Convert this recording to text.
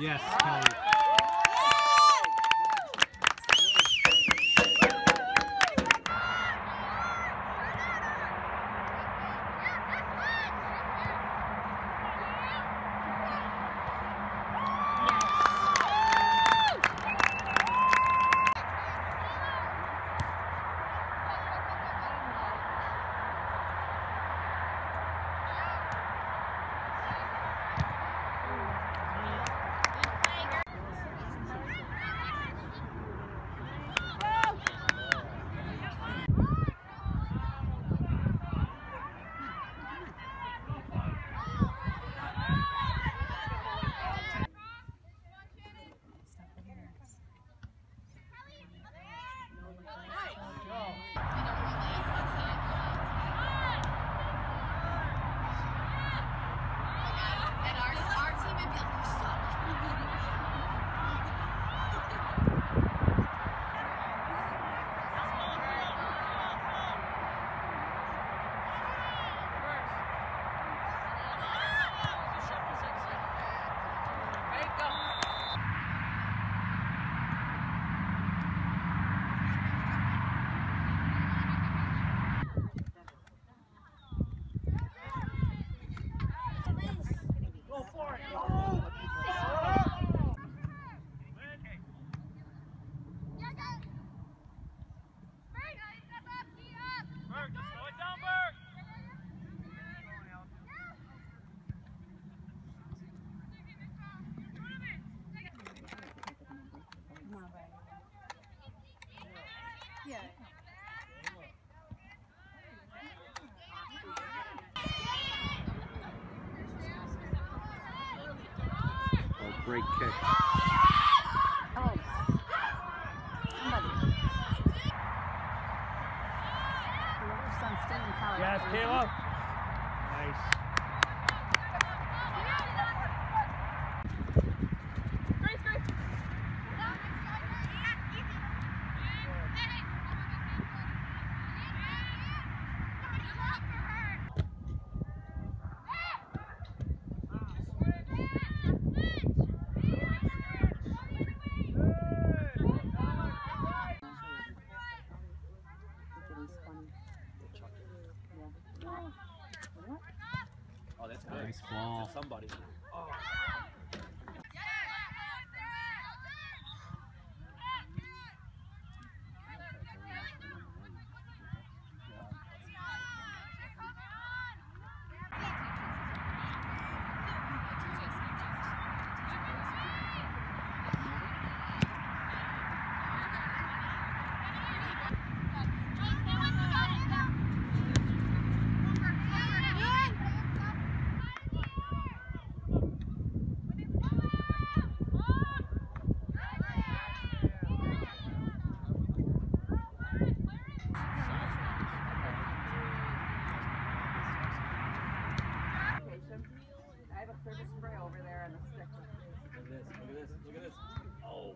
Yes, Kelly. Oh, great kick. Oh. Somebody. Whoever's son staying in college. Yes, Caleb. Nice. Nice ball. Somebody. I this. Look at this. Look at this. Oh.